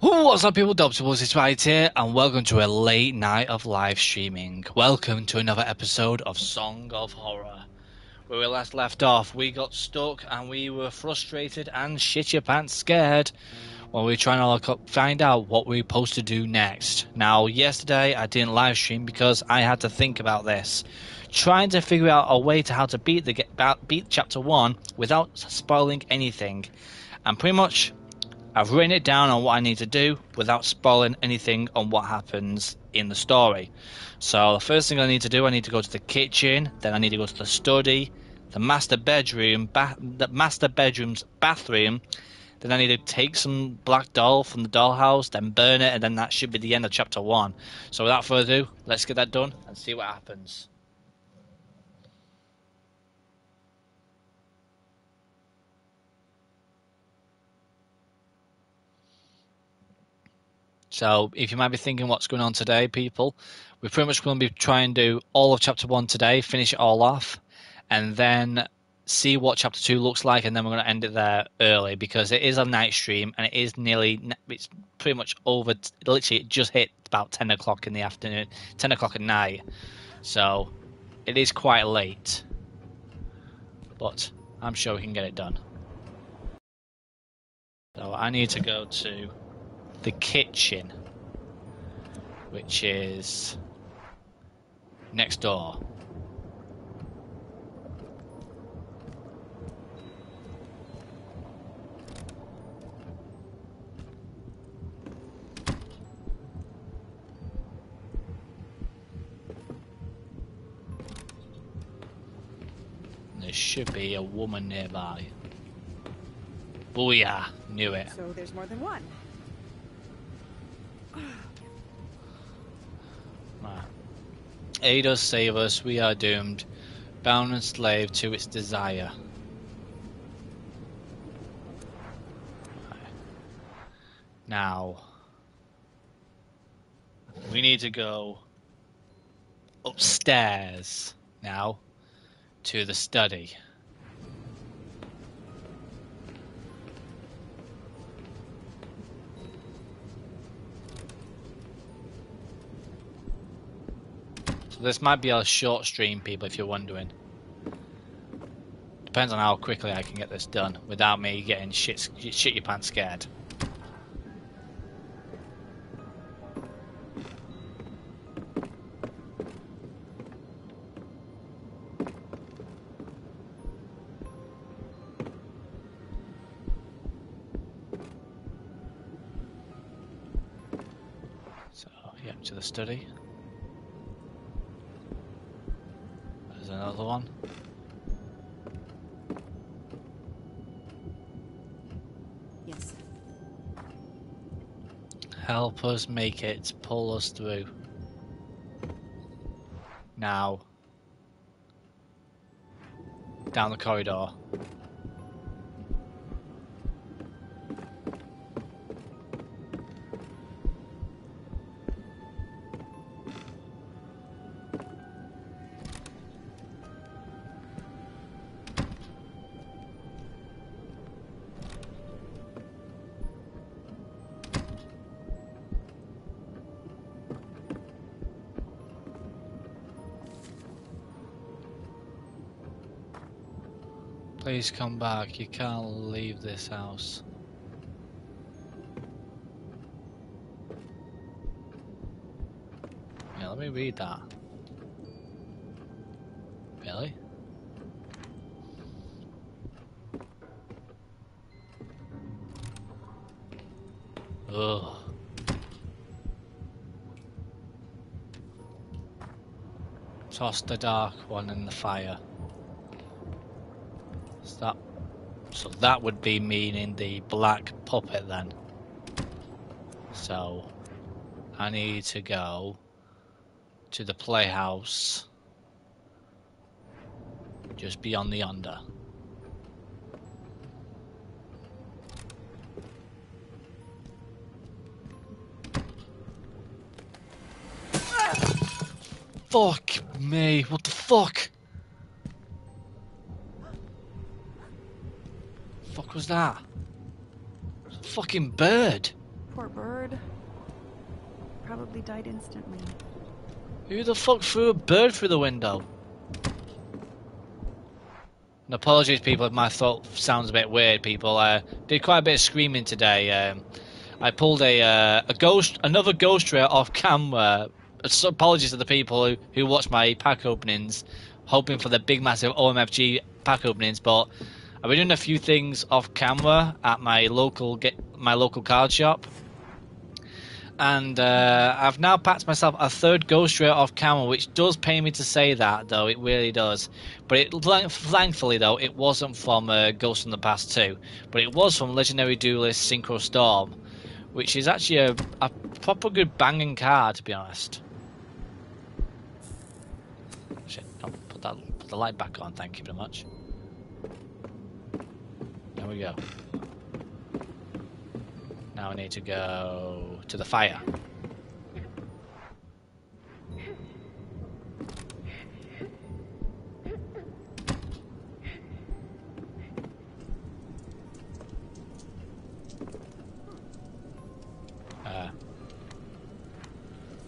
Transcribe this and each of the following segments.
What's up people, Dobbsyrules is right here and welcome to a late night of live streaming. Welcome to another episode of Song of Horror. Where we last left off, we got stuck and we were frustrated and shit your pants scared while we were trying to look up, find out what we were supposed to do next. Now, yesterday I didn't live stream because I had to think about this. Trying to figure out a way to how to beat the beat chapter 1 without spoiling anything. And pretty much I've written it down on what I need to do without spoiling anything on what happens in the story. So the first thing I need to do, I need to go to the kitchen, then I need to go to the study, the master bedroom, ba- the master bedroom's bathroom. Then I need to take some black doll from the dollhouse, then burn it, and then that should be the end of chapter one. So without further ado, let's get that done and see what happens. So if you might be thinking what's going on today, people, we're pretty much going to be trying to do all of chapter one today, finish it all off, and then see what chapter two looks like, and then we're going to end it there early because it is a night stream and it is nearly it's pretty much over. Literally, it just hit about ten o'clock in the afternoon, ten o'clock at night, so it is quite late. But I'm sure we can get it done. So I need to go to the kitchen, which is next door. There should be a woman nearby. Booyah! Knew it. So there's more than one. Aid us, save us, we are doomed, bound and slave to its desire. Now, we need to go upstairs now to the study. This might be a short stream, people, if you're wondering. Depends on how quickly I can get this done without me getting shit, shit your pants scared. So, yeah, to the study. There's another one. Yes. Help us make it, pull us through. Now. Down the corridor. Please come back. You can't leave this house. Yeah, let me read that. Really? Ugh. Toss the dark one in the fire. So that, so that would be meaning the black puppet then. So, I need to go to the playhouse just beyond the under. Fuck me, what the fuck? Was that? Fucking bird. Poor bird. Probably died instantly. Who the fuck threw a bird through the window? And apologies, people, if my thought sounds a bit weird. People, uh, did quite a bit of screaming today. Um, I pulled a uh, a ghost, another Ghost Rare off camera. So apologies to the people who who watch my pack openings, hoping for the big, massive OMFG pack openings. But I've been doing a few things off camera at my local get my local card shop and uh, I've now packed myself a third Ghost Rare off camera, which does pain me to say that, though it really does. But it, thankfully, though, it wasn't from uh, Ghost in the Past 2, but it was from Legendary Duelist Synchro Storm, which is actually a, a proper good banging card, to be honest. Shit, put that put the light back on. Thank you very much. There we go. Now I need to go to the fire. Uh,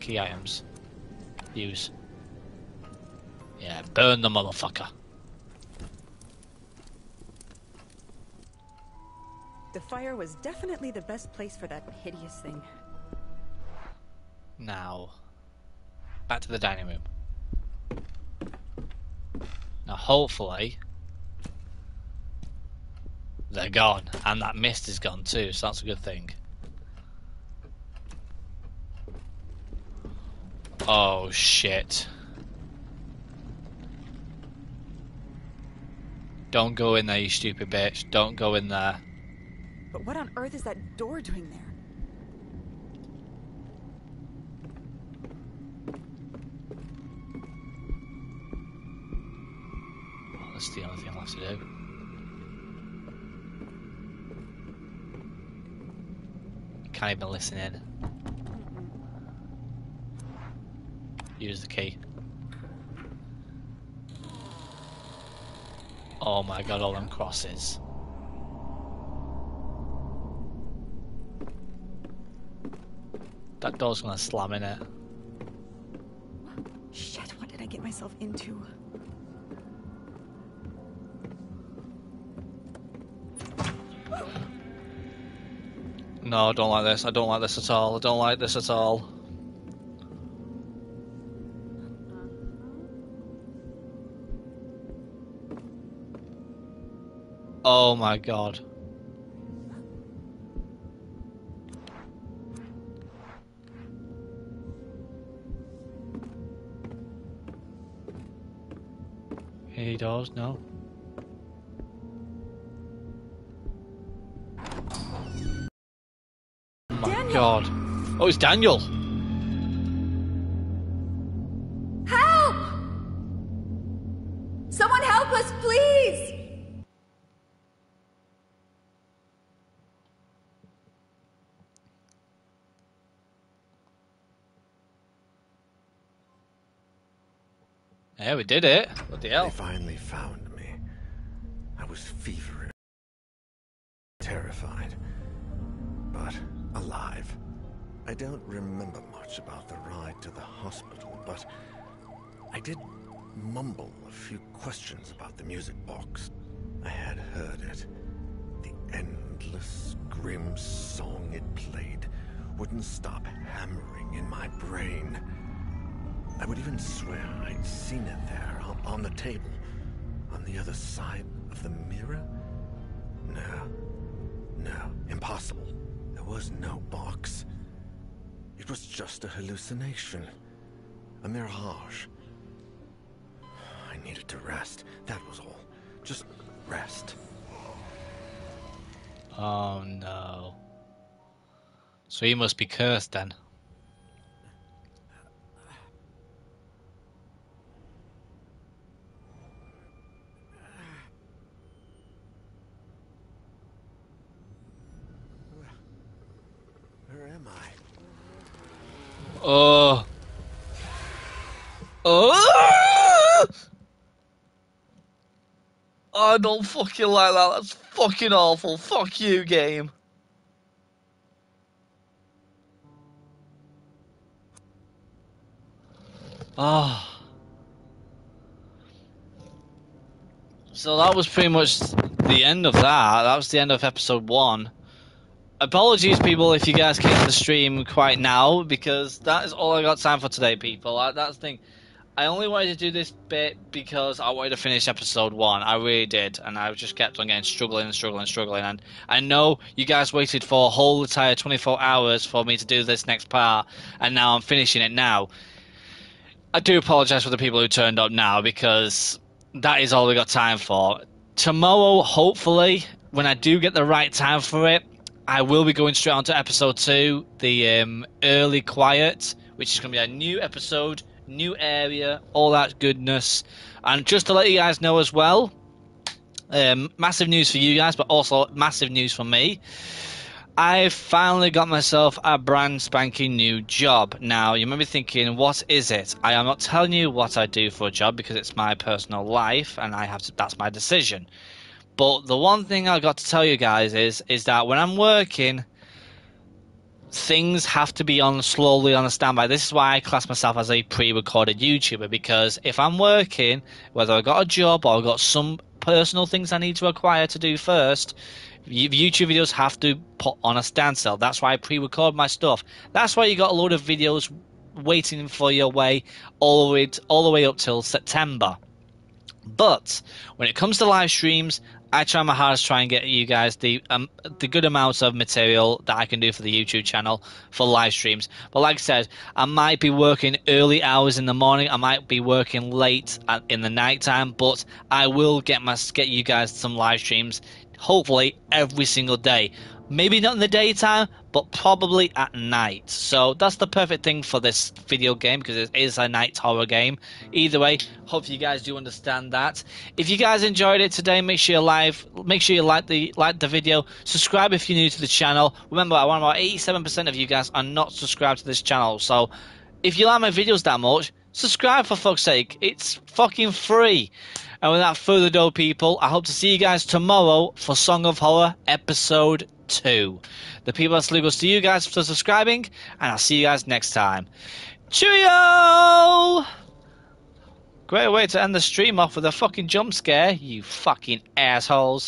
key items. Use. Yeah, burn the motherfucker. Fire was definitely the best place for that hideous thing. Now, back to the dining room. Now, hopefully, they're gone, and that mist is gone too, so that's a good thing. Oh shit. Don't go in there, you stupid bitch. Don't go in there. But what on earth is that door doing there? Well, that's the only thing left to do. Can't even listen in. Use the key. Oh my god, all them crosses. That door's gonna slam in it. Shit, what did I get myself into? No, I don't like this. I don't like this at all. I don't like this at all. Oh my god. He does, no. Oh my Daniel! god. Oh, it's Daniel! Help! Someone help us, please! Yeah, we did it. What the hell? They finally found me. I was feverish, terrified, but alive. I don't remember much about the ride to the hospital, but I did mumble a few questions about the music box. I had heard it. The endless, grim song it played wouldn't stop hammering in my brain. I would even swear I'd seen it there on, on the table, on the other side of the mirror. No, no, impossible. There was no box. It was just a hallucination, a mirage. I needed to rest, that was all. Just rest. Oh no. So he must be cursed then. Where am I? Oh. Oh. I don't fucking like that. That's fucking awful. Fuck you, game. Oh. So that was pretty much the end of that. That was the end of episode one. Apologies, people, if you guys came to the stream quite now, because that is all I got time for today, people. That's the thing. I only wanted to do this bit because I wanted to finish episode one. I really did, and I just kept on getting struggling and struggling and struggling. And I know you guys waited for a whole entire 24 hours for me to do this next part, and now I'm finishing it now. I do apologize for the people who turned up now because that is all we got time for. Tomorrow, hopefully, when I do get the right time for it, I will be going straight on to episode two, the um, early quiet, which is going to be a new episode new area, all that goodness. And just to let you guys know as well, um, massive news for you guys, but also massive news for me. I finally got myself a brand spanking new job. Now, you may be thinking, what is it? I am not telling you what I do for a job because it's my personal life and I have to, that's my decision. But the one thing I got to tell you guys is is that when I'm working, things have to be on slowly on a standby. This is why I class myself as a pre-recorded YouTuber because if I'm working, whether I got a job or I got some personal things I need to acquire to do first, YouTube videos have to put on a standstill. That's why I pre-record my stuff. That's why you got a load of videos waiting for your way all the way all the way up till September. But when it comes to live streams, I try my hardest to try and get you guys the um, the good amounts of material that I can do for the YouTube channel for live streams. But like I said, I might be working early hours in the morning. I might be working late at, in the night time, but I will get my get you guys some live streams. Hopefully every single day. Maybe not in the daytime, but probably at night. So that's the perfect thing for this video game because it is a night horror game. Either way, hope you guys do understand that. If you guys enjoyed it today, make sure you live, make sure you like the like the video, subscribe if you're new to the channel. Remember, one about 87% of you guys are not subscribed to this channel. So if you like my videos that much, subscribe for fuck's sake. It's fucking free. And without further ado, people, I hope to see you guys tomorrow for Song of Horror episode 2. The people at Slugos to you guys for subscribing, and I'll see you guys next time. Cheerio! Great way to end the stream off with a fucking jump scare, you fucking assholes.